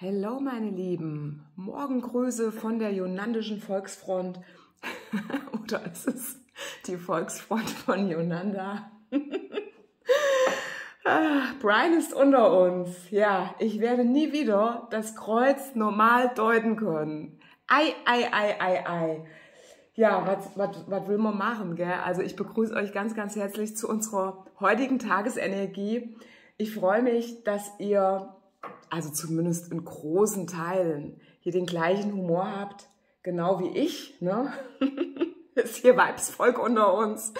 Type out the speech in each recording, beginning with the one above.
Hello, meine Lieben. Morgengrüße von der Jonandischen Volksfront. Oder ist es die Volksfront von Yonanda? ah, Brian ist unter uns. Ja, ich werde nie wieder das Kreuz normal deuten können. Ei, ei, ei, ei, ei. Ja, was will man machen, gell? Also ich begrüße euch ganz, ganz herzlich zu unserer heutigen Tagesenergie. Ich freue mich, dass ihr also zumindest in großen Teilen, hier den gleichen Humor habt, genau wie ich, ne? Ist hier Weibsvolk unter uns.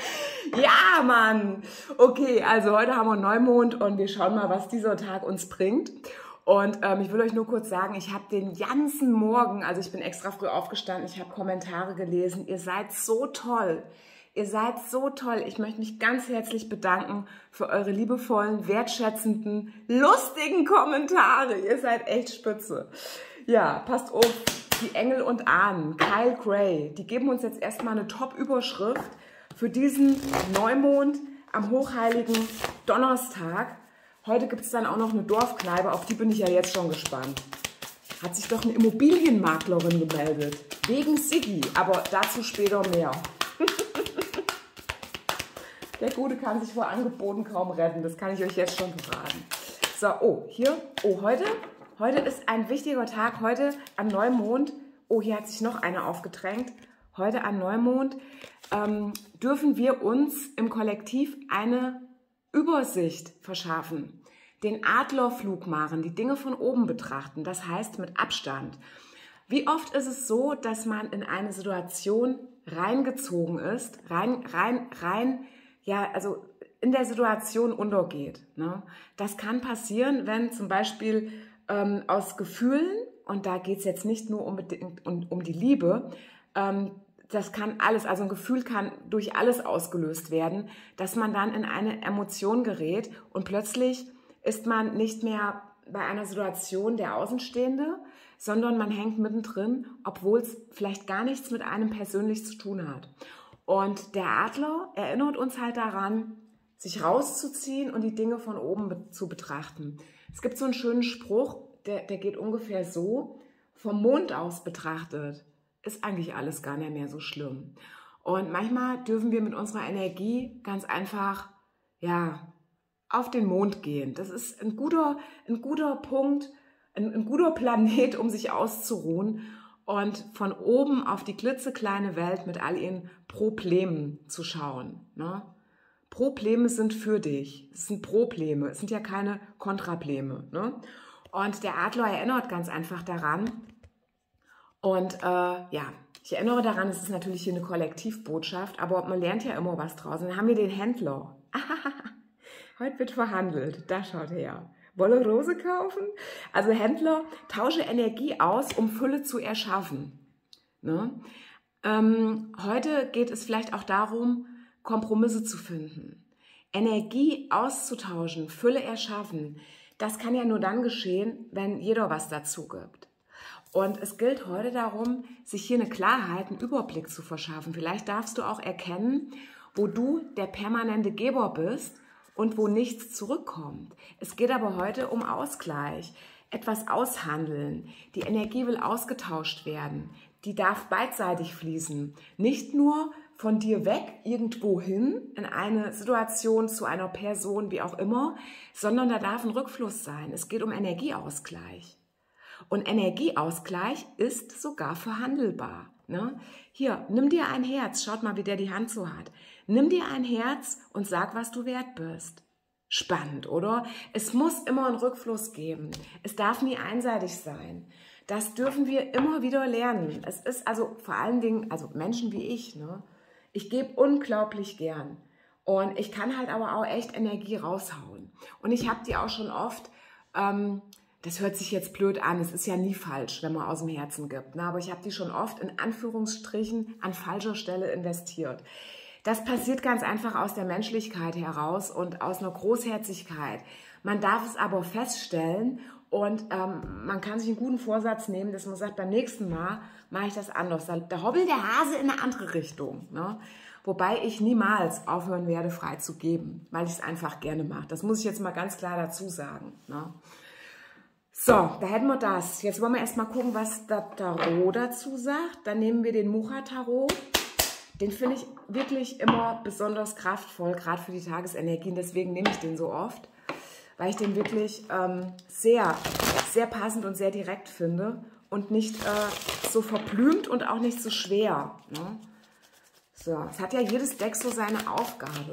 Ja, Mann! Okay, also heute haben wir Neumond und wir schauen mal, was dieser Tag uns bringt. Und ähm, ich will euch nur kurz sagen, ich habe den ganzen Morgen, also ich bin extra früh aufgestanden, ich habe Kommentare gelesen. Ihr seid so toll. Ihr seid so toll. Ich möchte mich ganz herzlich bedanken für eure liebevollen, wertschätzenden, lustigen Kommentare. Ihr seid echt spitze. Ja, passt auf. Die Engel und Ahnen, Kyle Gray, die geben uns jetzt erstmal eine Top-Überschrift für diesen Neumond am hochheiligen Donnerstag. Heute gibt es dann auch noch eine Dorfkneipe, auf die bin ich ja jetzt schon gespannt. Hat sich doch eine Immobilienmaklerin gemeldet. Wegen Siggi, aber dazu später mehr. Der Gute kann sich vor Angeboten kaum retten. Das kann ich euch jetzt schon verraten. So, oh, hier. Oh, heute. Heute ist ein wichtiger Tag. Heute an Neumond. Oh, hier hat sich noch einer aufgedrängt. Heute an Neumond ähm, dürfen wir uns im Kollektiv eine Übersicht verschaffen. Den Adlerflug machen, die Dinge von oben betrachten. Das heißt mit Abstand. Wie oft ist es so, dass man in eine Situation reingezogen ist, rein, rein, rein ja, also in der Situation untergeht. Ne? Das kann passieren, wenn zum Beispiel ähm, aus Gefühlen, und da geht es jetzt nicht nur unbedingt um, um die Liebe, ähm, das kann alles, also ein Gefühl kann durch alles ausgelöst werden, dass man dann in eine Emotion gerät und plötzlich ist man nicht mehr bei einer Situation der Außenstehende, sondern man hängt mittendrin, obwohl es vielleicht gar nichts mit einem persönlich zu tun hat. Und der Adler erinnert uns halt daran, sich rauszuziehen und die Dinge von oben be zu betrachten. Es gibt so einen schönen Spruch, der, der geht ungefähr so, vom Mond aus betrachtet ist eigentlich alles gar nicht mehr so schlimm. Und manchmal dürfen wir mit unserer Energie ganz einfach, ja, auf den Mond gehen. Das ist ein guter, ein guter Punkt, ein, ein guter Planet, um sich auszuruhen und von oben auf die klitzekleine Welt mit all ihren Problemen zu schauen. Ne? Probleme sind für dich. Es sind Probleme. Es sind ja keine Kontrableme. Ne? Und der Adler erinnert ganz einfach daran. Und äh, ja, ich erinnere daran, es ist natürlich hier eine Kollektivbotschaft, aber man lernt ja immer was draus. Und dann haben wir den Händler. Heute wird verhandelt. Da schaut her. Wolle Rose kaufen? Also Händler, tausche Energie aus, um Fülle zu erschaffen. Ne? Ähm, heute geht es vielleicht auch darum, Kompromisse zu finden. Energie auszutauschen, Fülle erschaffen. Das kann ja nur dann geschehen, wenn jeder was dazu gibt. Und es gilt heute darum, sich hier eine Klarheit, einen Überblick zu verschaffen. Vielleicht darfst du auch erkennen, wo du der permanente Geber bist und wo nichts zurückkommt. Es geht aber heute um Ausgleich, etwas aushandeln. Die Energie will ausgetauscht werden. Die darf beidseitig fließen. Nicht nur von dir weg irgendwo hin in eine Situation zu einer Person, wie auch immer, sondern da darf ein Rückfluss sein. Es geht um Energieausgleich. Und Energieausgleich ist sogar verhandelbar. Ne? Hier, nimm dir ein Herz, schaut mal, wie der die Hand so hat. Nimm dir ein Herz und sag, was du wert bist. Spannend, oder? Es muss immer einen Rückfluss geben. Es darf nie einseitig sein. Das dürfen wir immer wieder lernen. Es ist also vor allen Dingen, also Menschen wie ich, ne? Ich gebe unglaublich gern. Und ich kann halt aber auch echt Energie raushauen. Und ich habe die auch schon oft, ähm, das hört sich jetzt blöd an, es ist ja nie falsch, wenn man aus dem Herzen gibt. Ne? Aber ich habe die schon oft in Anführungsstrichen an falscher Stelle investiert. Das passiert ganz einfach aus der Menschlichkeit heraus und aus einer Großherzigkeit. Man darf es aber feststellen und ähm, man kann sich einen guten Vorsatz nehmen, dass man sagt, beim nächsten Mal mache ich das anders. Da hobbelt der Hase in eine andere Richtung. Ne? Wobei ich niemals aufhören werde, frei zu geben, weil ich es einfach gerne mache. Das muss ich jetzt mal ganz klar dazu sagen. Ne? So, da hätten wir das. Jetzt wollen wir erstmal gucken, was das Tarot dazu sagt. Dann nehmen wir den Mucha-Tarot. Den finde ich wirklich immer besonders kraftvoll, gerade für die Tagesenergien. Deswegen nehme ich den so oft, weil ich den wirklich ähm, sehr, sehr passend und sehr direkt finde und nicht äh, so verblümt und auch nicht so schwer. Ne? So, es hat ja jedes Deck so seine Aufgabe.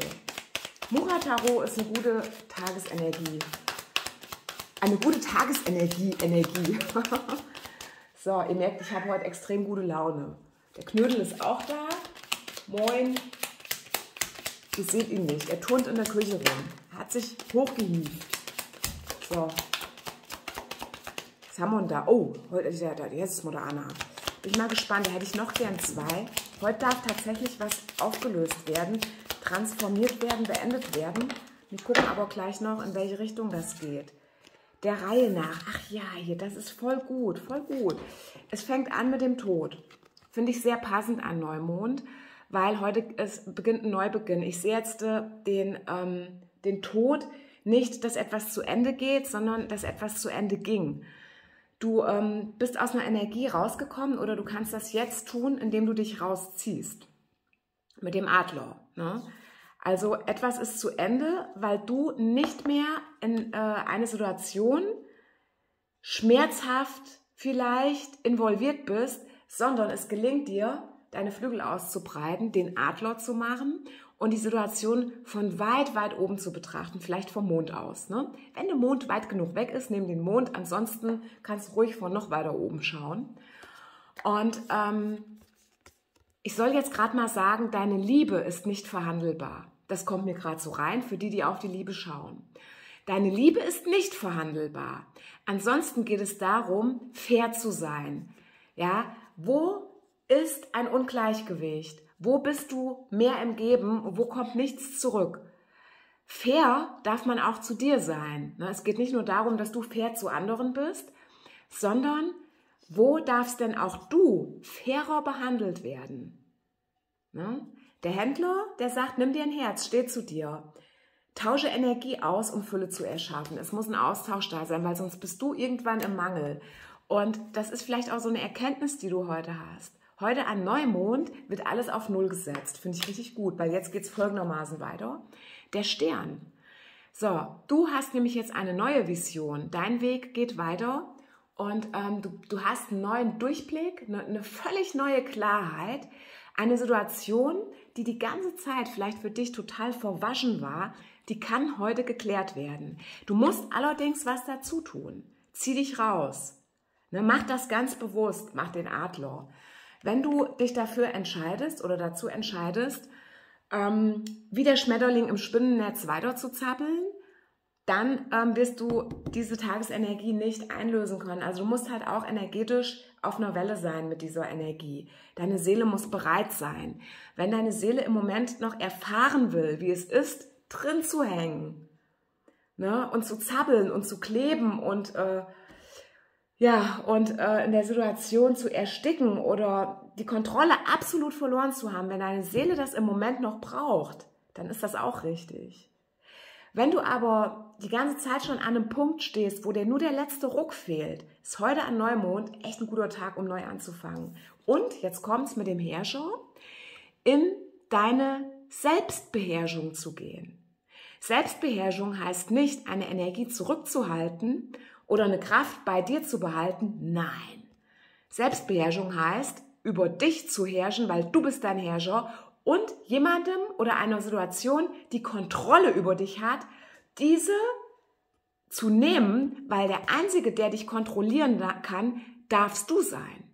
Mucha Tarot ist eine gute Tagesenergie eine gute Tagesenergie. Energie. so, ihr merkt, ich habe heute extrem gute Laune. Der Knödel ist auch da. Moin. Ihr seht ihn nicht. Er turnt in der Küche rum. Er hat sich hochgehievt. So. Was haben wir denn da? Oh, heute, ist jetzt ist Mutter Anna. Bin ich mal gespannt. Da hätte ich noch gern zwei. Heute darf tatsächlich was aufgelöst werden, transformiert werden, beendet werden. Wir gucken aber gleich noch, in welche Richtung das geht der Reihe nach. Ach ja, hier, das ist voll gut, voll gut. Es fängt an mit dem Tod. Finde ich sehr passend an Neumond, weil heute es beginnt ein Neubeginn. Ich sehe jetzt äh, den, ähm, den Tod nicht, dass etwas zu Ende geht, sondern dass etwas zu Ende ging. Du ähm, bist aus einer Energie rausgekommen oder du kannst das jetzt tun, indem du dich rausziehst. Mit dem Adler. Ne? Also etwas ist zu Ende, weil du nicht mehr in äh, eine Situation schmerzhaft vielleicht involviert bist, sondern es gelingt dir, deine Flügel auszubreiten, den Adler zu machen und die Situation von weit, weit oben zu betrachten, vielleicht vom Mond aus. Ne? Wenn der Mond weit genug weg ist, nimm den Mond, ansonsten kannst du ruhig von noch weiter oben schauen. Und ähm, ich soll jetzt gerade mal sagen, deine Liebe ist nicht verhandelbar. Das kommt mir gerade so rein für die, die auf die Liebe schauen. Deine Liebe ist nicht verhandelbar. Ansonsten geht es darum, fair zu sein. Ja, wo ist ein Ungleichgewicht? Wo bist du mehr im Geben und wo kommt nichts zurück? Fair darf man auch zu dir sein. Ne? Es geht nicht nur darum, dass du fair zu anderen bist, sondern wo darfst denn auch du fairer behandelt werden? Der Händler, der sagt, nimm dir ein Herz, steh zu dir. Tausche Energie aus, um Fülle zu erschaffen. Es muss ein Austausch da sein, weil sonst bist du irgendwann im Mangel. Und das ist vielleicht auch so eine Erkenntnis, die du heute hast. Heute an Neumond wird alles auf Null gesetzt. Finde ich richtig gut, weil jetzt geht es folgendermaßen weiter. Der Stern. So, du hast nämlich jetzt eine neue Vision. Dein Weg geht weiter und ähm, du, du hast einen neuen Durchblick, eine, eine völlig neue Klarheit. Eine Situation, die die ganze Zeit vielleicht für dich total verwaschen war, die kann heute geklärt werden. Du musst allerdings was dazu tun. Zieh dich raus. Ne, mach das ganz bewusst, mach den Adler. Wenn du dich dafür entscheidest oder dazu entscheidest, ähm, wie der Schmetterling im Spinnennetz weiter zu zappeln, dann ähm, wirst du diese Tagesenergie nicht einlösen können. Also du musst halt auch energetisch auf einer Welle sein mit dieser Energie. Deine Seele muss bereit sein. Wenn deine Seele im Moment noch erfahren will, wie es ist, drin zu hängen ne, und zu zappeln und zu kleben und äh, ja und äh, in der Situation zu ersticken oder die Kontrolle absolut verloren zu haben, wenn deine Seele das im Moment noch braucht, dann ist das auch richtig. Wenn du aber die ganze Zeit schon an einem Punkt stehst, wo dir nur der letzte Ruck fehlt, ist heute an Neumond echt ein guter Tag, um neu anzufangen. Und jetzt kommt es mit dem Herrscher, in deine Selbstbeherrschung zu gehen. Selbstbeherrschung heißt nicht, eine Energie zurückzuhalten oder eine Kraft bei dir zu behalten. Nein. Selbstbeherrschung heißt, über dich zu herrschen, weil du bist dein Herrscher und jemandem oder einer Situation die Kontrolle über dich hat, diese zu nehmen, weil der Einzige, der dich kontrollieren kann, darfst du sein.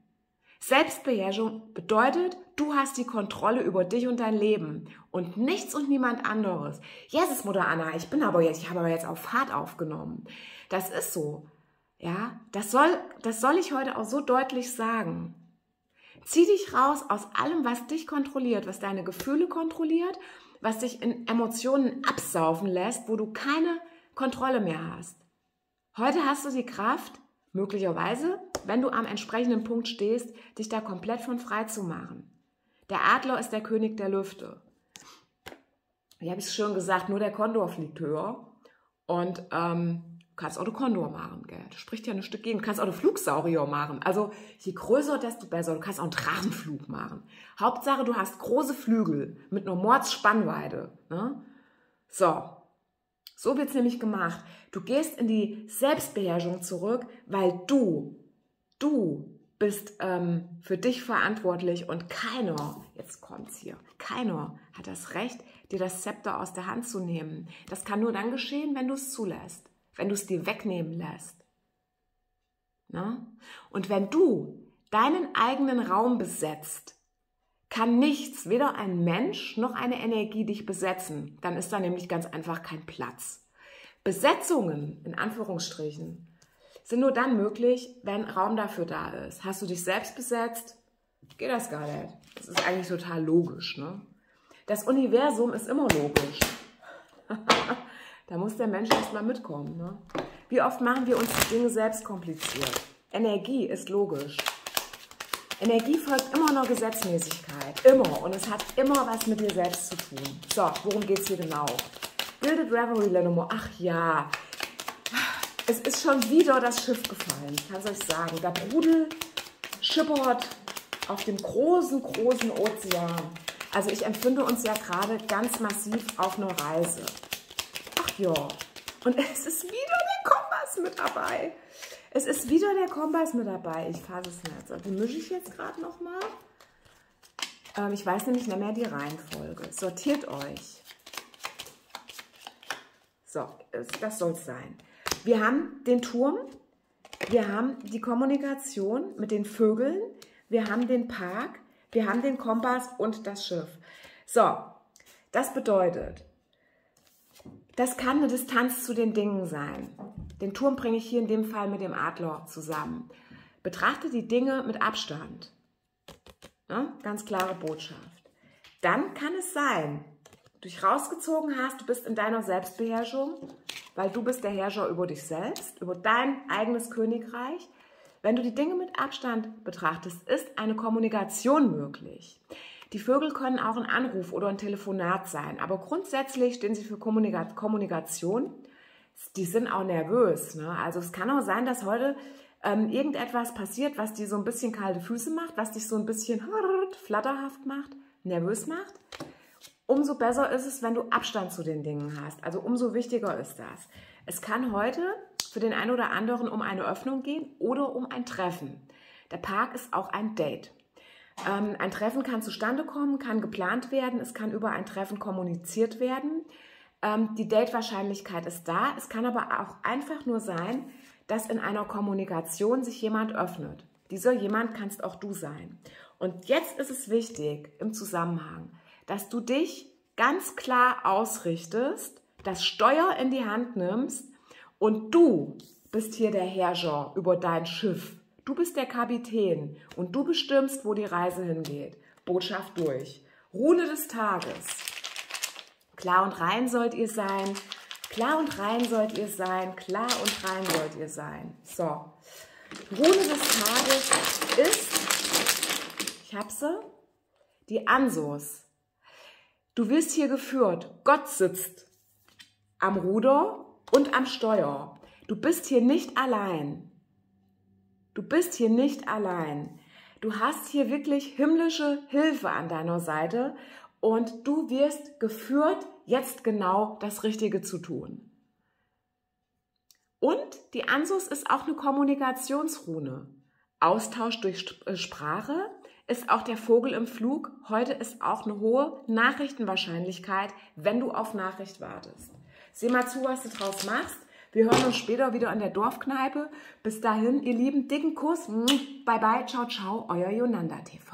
Selbstbeherrschung bedeutet, du hast die Kontrolle über dich und dein Leben und nichts und niemand anderes. Jesus, Mutter Anna, ich bin aber jetzt, ich habe aber jetzt auf Fahrt aufgenommen. Das ist so. Ja, das soll, das soll ich heute auch so deutlich sagen. Zieh dich raus aus allem, was dich kontrolliert, was deine Gefühle kontrolliert, was dich in Emotionen absaufen lässt, wo du keine Kontrolle mehr hast. Heute hast du die Kraft, möglicherweise, wenn du am entsprechenden Punkt stehst, dich da komplett von frei zu machen. Der Adler ist der König der Lüfte. Wie habe ich es schon gesagt, nur der Kondor fliegt höher. Und ähm, kannst auch den Kondor machen, gell? Das spricht ja ein Stück gegen. Du kannst auch den Flugsaurier machen. Also je größer, desto besser. Du kannst auch einen Drachenflug machen. Hauptsache, du hast große Flügel mit einer Mordsspannweite. Ne? So, so wird's nämlich gemacht. Du gehst in die Selbstbeherrschung zurück, weil du, du bist ähm, für dich verantwortlich und keiner, jetzt kommt's hier, keiner hat das Recht, dir das Zepter aus der Hand zu nehmen. Das kann nur dann geschehen, wenn du es zulässt, wenn du es dir wegnehmen lässt. Na? Und wenn du deinen eigenen Raum besetzt, kann nichts, weder ein Mensch noch eine Energie dich besetzen. Dann ist da nämlich ganz einfach kein Platz. Besetzungen, in Anführungsstrichen, sind nur dann möglich, wenn Raum dafür da ist. Hast du dich selbst besetzt, geht das gar nicht. Das ist eigentlich total logisch. Ne? Das Universum ist immer logisch. da muss der Mensch erstmal mitkommen. Ne? Wie oft machen wir uns die Dinge selbst kompliziert? Energie ist logisch. Energie folgt immer einer Gesetzmäßigkeit. Immer. Und es hat immer was mit dir selbst zu tun. So, worum geht es hier genau? Gilded Reverie Lenomo. Ach ja, es ist schon wieder das Schiff gefallen, ich kann es euch sagen. Der Brudel schippert auf dem großen, großen Ozean. Also ich empfinde uns ja gerade ganz massiv auf einer Reise. Ja, und es ist wieder der Kompass mit dabei. Es ist wieder der Kompass mit dabei. Ich fasse es nicht. Den mische ich jetzt gerade nochmal. Ähm, ich weiß nämlich nicht mehr die Reihenfolge. Sortiert euch. So, das soll es sein. Wir haben den Turm, wir haben die Kommunikation mit den Vögeln, wir haben den Park, wir haben den Kompass und das Schiff. So, das bedeutet, das kann eine Distanz zu den Dingen sein. Den Turm bringe ich hier in dem Fall mit dem Adler zusammen. Betrachte die Dinge mit Abstand. Ja, ganz klare Botschaft. Dann kann es sein, du dich rausgezogen hast, du bist in deiner Selbstbeherrschung, weil du bist der Herrscher über dich selbst, über dein eigenes Königreich. Wenn du die Dinge mit Abstand betrachtest, ist eine Kommunikation möglich. Die Vögel können auch ein Anruf oder ein Telefonat sein, aber grundsätzlich stehen sie für Kommunikation. Die sind auch nervös. Ne? Also es kann auch sein, dass heute ähm, irgendetwas passiert, was dir so ein bisschen kalte Füße macht, was dich so ein bisschen flatterhaft macht, nervös macht umso besser ist es, wenn du Abstand zu den Dingen hast. Also umso wichtiger ist das. Es kann heute für den einen oder anderen um eine Öffnung gehen oder um ein Treffen. Der Park ist auch ein Date. Ähm, ein Treffen kann zustande kommen, kann geplant werden, es kann über ein Treffen kommuniziert werden. Ähm, die Date-Wahrscheinlichkeit ist da. Es kann aber auch einfach nur sein, dass in einer Kommunikation sich jemand öffnet. Dieser jemand kannst auch du sein. Und jetzt ist es wichtig im Zusammenhang, dass du dich ganz klar ausrichtest, das Steuer in die Hand nimmst und du bist hier der Herrscher über dein Schiff. Du bist der Kapitän und du bestimmst, wo die Reise hingeht. Botschaft durch. Rune des Tages. Klar und rein sollt ihr sein. Klar und rein sollt ihr sein. Klar und rein sollt ihr sein. So. Rune des Tages ist, ich hab sie, die Ansos. Du wirst hier geführt. Gott sitzt am Ruder und am Steuer. Du bist hier nicht allein. Du bist hier nicht allein. Du hast hier wirklich himmlische Hilfe an deiner Seite und du wirst geführt, jetzt genau das Richtige zu tun. Und die Ansus ist auch eine Kommunikationsrune. Austausch durch äh, Sprache, ist auch der Vogel im Flug. Heute ist auch eine hohe Nachrichtenwahrscheinlichkeit, wenn du auf Nachricht wartest. Sieh mal zu, was du draus machst. Wir hören uns später wieder an der Dorfkneipe. Bis dahin, ihr Lieben, dicken Kuss. Bye bye, ciao, ciao, euer Yonanda TV.